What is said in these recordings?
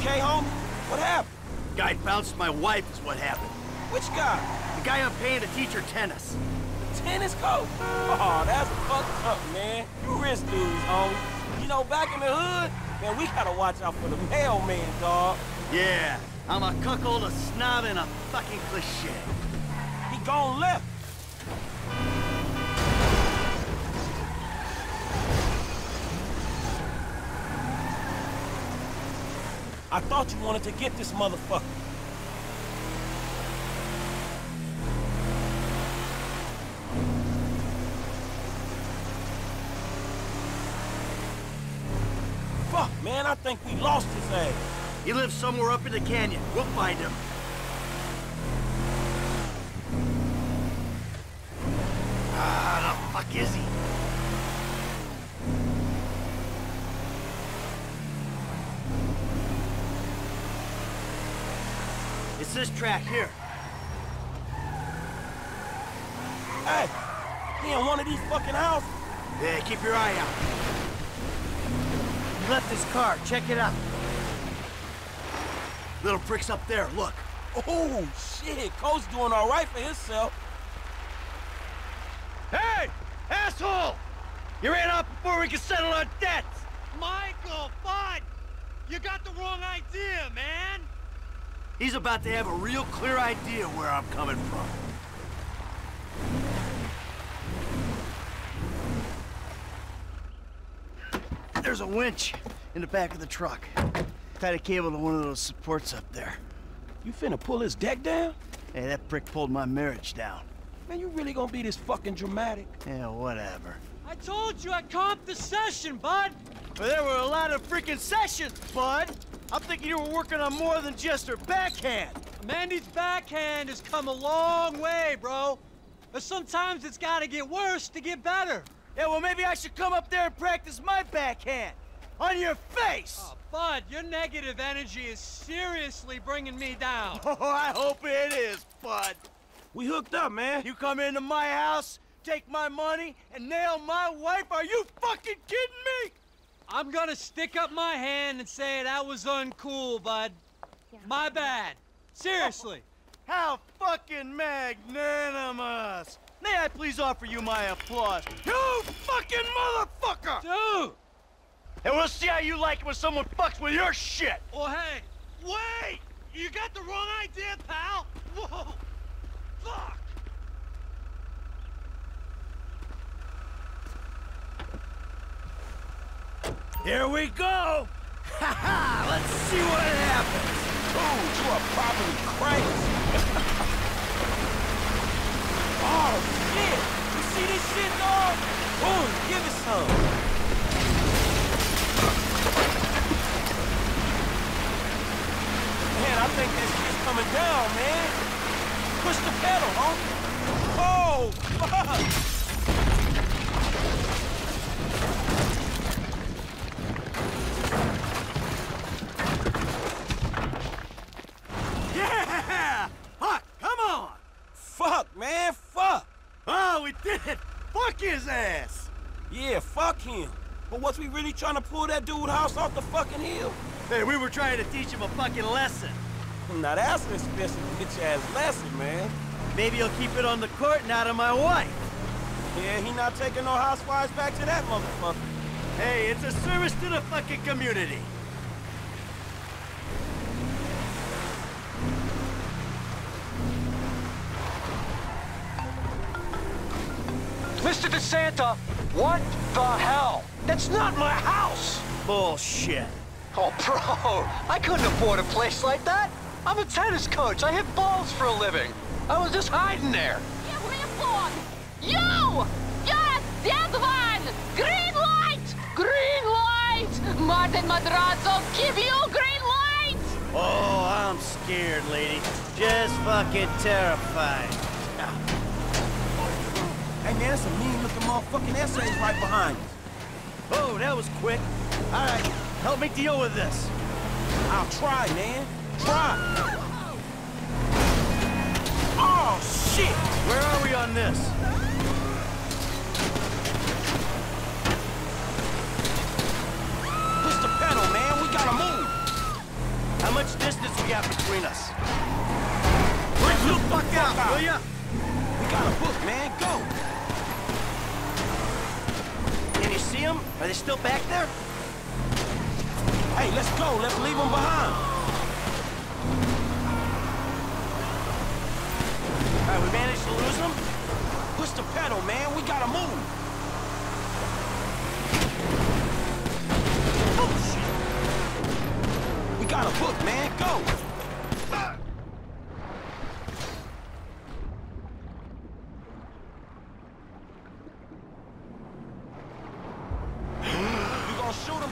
okay, homie? What happened? Guy bounced my wife is what happened. Which guy? The guy I'm paying to teach her tennis. The Tennis coach? Oh, that's fucked up, man. You rich dudes, homie. You know, back in the hood, man, we gotta watch out for the mailman, dog. Yeah, I'm a cuckold, a snob, and a fucking cliche. He gone left. I thought you wanted to get this motherfucker. Fuck, man, I think we lost his ass. He lives somewhere up in the canyon. We'll find him. Ah, the fuck is he? This track here. Hey, he in one of these fucking houses? Yeah, keep your eye out. He left his car. Check it out. Little prick's up there. Look. Oh, shit. Coach doing all right for himself. Hey! Asshole! You ran off before we could settle our debts! Michael, Bud! You got the wrong idea! He's about to have a real clear idea where I'm coming from. There's a winch in the back of the truck. Tied a cable to one of those supports up there. You finna pull his deck down? Hey, that prick pulled my marriage down. Man, you really gonna be this fucking dramatic? Yeah, whatever. I told you I comped the session, bud! But there were a lot of freaking sessions, bud! I'm thinking you were working on more than just her backhand. Mandy's backhand has come a long way, bro. But sometimes it's gotta get worse to get better. Yeah, well, maybe I should come up there and practice my backhand. On your face! Oh, Bud, your negative energy is seriously bringing me down. Oh, I hope it is, bud. We hooked up, man. You come into my house, take my money, and nail my wife? Are you fucking kidding me? I'm gonna stick up my hand and say that was uncool, bud. My bad. Seriously. How fucking magnanimous! May I please offer you my applause? You fucking motherfucker! Dude! And we'll see how you like it when someone fucks with your shit! Well, hey, wait! You got the wrong idea, pal! Whoa! Fuck! Here we go! Ha ha! Let's see what happens! Dude, you are probably crazy. oh, shit. You see this shit, dog? Boom, give it some. Man, I think this shit's coming down, man. Push the pedal, huh? Oh, fuck. Yeah! Huck, come on! Fuck, man, fuck. Oh, we did it! Fuck his ass! Yeah, fuck him. But was we really trying to pull that dude house off the fucking hill? Hey, we were trying to teach him a fucking lesson. Now that's an expensive bitch ass lesson, man. Maybe he'll keep it on the court and out of my wife. Yeah, he not taking no housewives back to that motherfucker. Hey, it's a service to the fucking community. Mr. DeSanta, what the hell? That's not my house! Bullshit. Oh, bro, I couldn't afford a place like that. I'm a tennis coach. I hit balls for a living. I was just hiding there. Give me a phone. You! Yes, dead one! Green light! Green light! Martin Madrazo, give you green light! Oh, I'm scared, lady. Just fucking terrified. Hey, man, that's a mean-looking motherfucking essays right behind you. Oh, that was quick. All right, help me deal with this. I'll try, man. Try. Oh, shit! Where are we on this? Push the pedal, man. We gotta move. How much distance we got between us. Let's the fuck out, will ya? We got a book, man. Go. Can you see them? Are they still back there? Hey, let's go. Let's leave them behind. All right, we managed to lose them? Push the pedal, man. We gotta move. Oh, shit. We got a book, man. Go. You gonna shoot him too? You got this right there, motherfucker.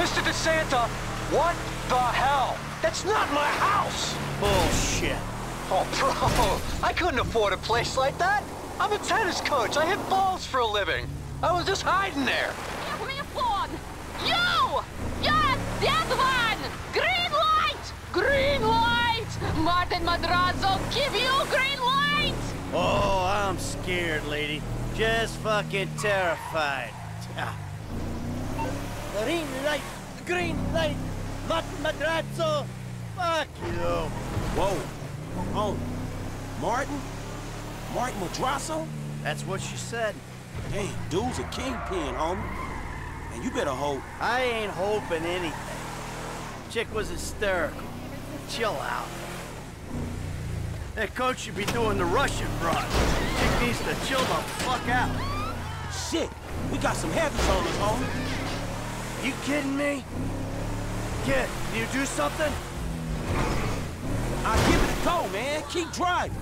Mr. DeSanta, what the hell? That's not my house! Bullshit. Oh, bro, I couldn't afford a place like that. I'm a tennis coach. I hit balls for a living. I was just hiding there. Give me a phone! You! Yes, that one! Green light! Green light! Martin Madrazo, give you green light! Oh, I'm scared, lady. Just fucking terrified. Ah. Green light, green light, Martin Madrazo! Fuck you. Whoa. Oh. Martin? Martin Madrazo? That's what she said. Hey, dude's a kingpin, homie. And you better hope. I ain't hoping anything. Chick was hysterical. Chill out. That coach should be doing the Russian broad. Chick needs to chill the fuck out. Shit, we got some heavies on us, homie. You kidding me? Kid, can you do something? I'll give it a go, man. Keep driving.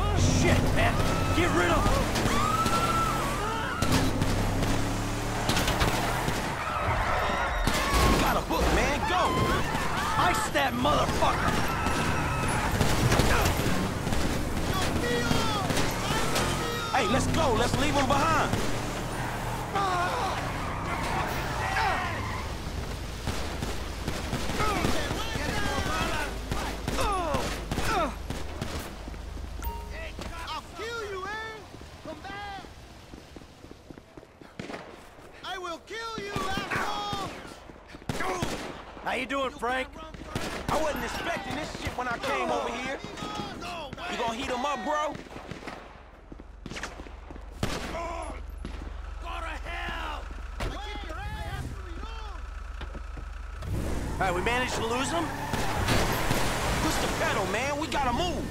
Oh, Shit, man. Get rid of him. Got a book, man. Go. Ice that motherfucker. Hey, let's go. Let's leave him behind. I'll kill you, eh? Come back! I will kill you, asshole! How you doing, Frank? I wasn't expecting this shit when I came over here. You gonna heat them up, bro? All right, we managed to lose him? Push the pedal, man. We gotta move.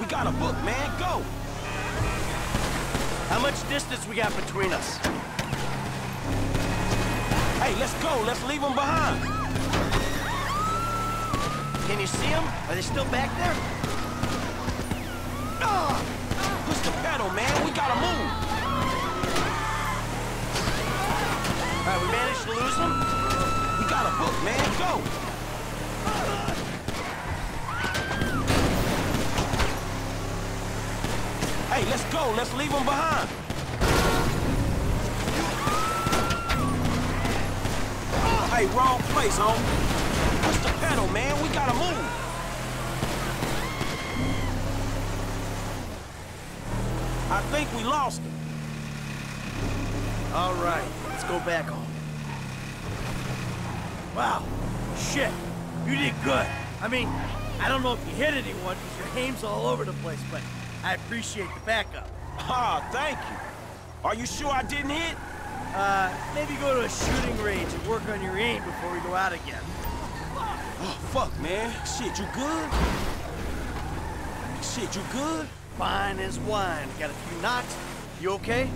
We got a book, man. Go. How much distance we got between us? Hey, let's go. Let's leave them behind. Can you see them? Are they still back there? Ah! Push the pedal, man. We gotta move. All right, we managed to lose them? We got a book, man. Go. Let's go. Let's leave them behind. Ah, hey, wrong place, homie. Push the pedal, man. We gotta move. I think we lost him. All right, let's go back home. Wow, shit, you did good. I mean, I don't know if you hit anyone because your aim's all over the place, but I appreciate the backup. Ah, thank you. Are you sure I didn't hit? Uh, maybe go to a shooting range and work on your aim before we go out again. Oh, fuck, man. Shit, you good? Shit, you good? Fine as wine. Got a few knocks. You okay?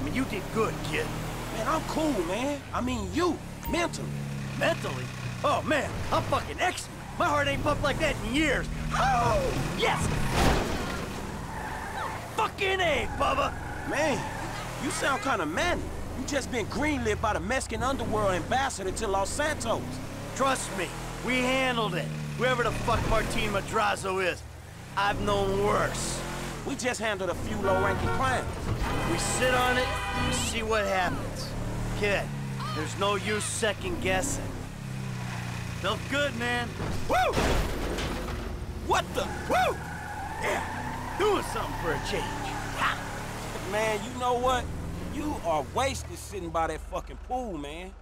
I mean, you did good, kid. Man, I'm cool, man. I mean, you, mentally. Mentally? Oh, man, I'm fucking excellent. My heart ain't pumped like that in years. Oh, yes! Fucking A, Bubba! Man, you sound kind of manly. You just been greenlit by the Mexican underworld ambassador to Los Santos. Trust me, we handled it. Whoever the fuck Martin Madrazo is, I've known worse. We just handled a few low-ranking crimes. We sit on it, we see what happens. Kid, there's no use second guessing. Felt good, man. Woo! What the? Woo! Yeah, doing something for a change. Ha! Man, you know what? You are wasted sitting by that fucking pool, man.